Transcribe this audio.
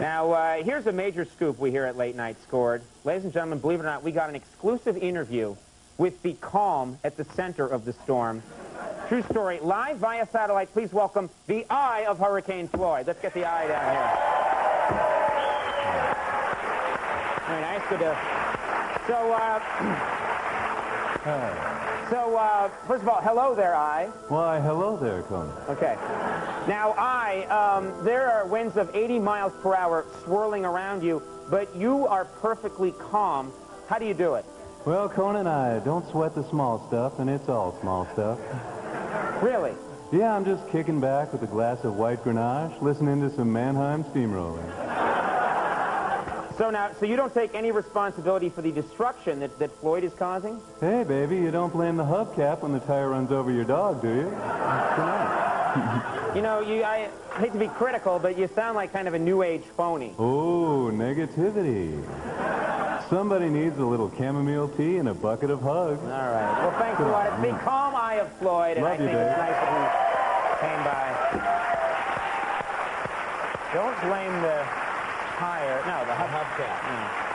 Now, uh, here's a major scoop we here at Late Night Scored. Ladies and gentlemen, believe it or not, we got an exclusive interview with the calm at the center of the storm. True story, live via satellite. Please welcome the eye of Hurricane Floyd. Let's get the eye down here. Very nice. Good to... So, uh... so, uh, first of all, hello there, I. Why, hello there, Conan. Okay. Now, I, um, there are winds of 80 miles per hour swirling around you, but you are perfectly calm. How do you do it? Well, Conan, I don't sweat the small stuff, and it's all small stuff. Really? Yeah, I'm just kicking back with a glass of white Grenache, listening to some Mannheim steamroller. So now, so you don't take any responsibility for the destruction that, that Floyd is causing? Hey, baby, you don't blame the hubcap when the tire runs over your dog, do you? you know, you, I hate to be critical, but you sound like kind of a new age phony. Oh, negativity. Somebody needs a little chamomile tea and a bucket of hugs. All right. Well, thanks a lot. It's the calm eye of Floyd, and Love I think you, it's nice that he came by. Don't blame the tire. No, the hub hubcap. No.